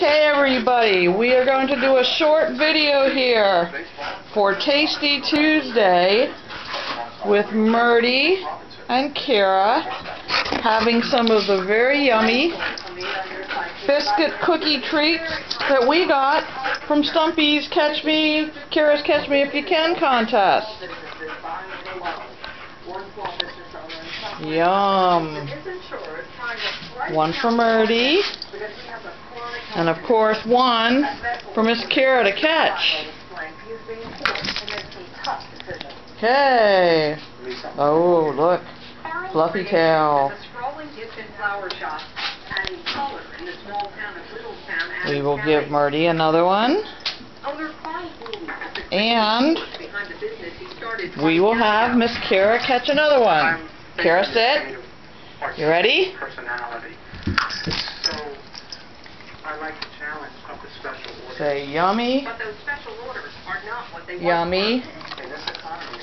Hey everybody, we are going to do a short video here for Tasty Tuesday with Merdie and Khyra having some of the very yummy biscuit cookie treats that we got from Stumpy's Catch Me, Khyra's Catch Me If You Can contest. Yum. One for Merdie. And of course one for Miss Khyra to catch. Okay. Oh, look. Fluffy tail. We will give Merdie another one. And we will have Miss Khyra catch another one. Khyra, sit. You ready? They once yummy, In this economy,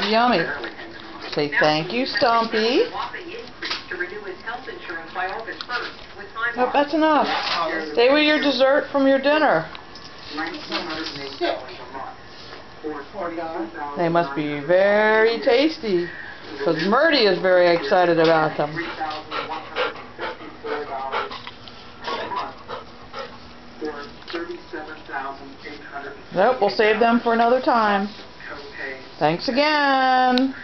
we yummy. barely hang on. Say thank you, Stumpy. A whopping increase to renew his health insurance by August 1st with time Nope, that's enough. Stay with your dessert from your dinner. $1,908 a month. Or $42,000. They must be very tasty. Because Merdie is very excited about them. Nope, we'll save them for another time. Thanks again.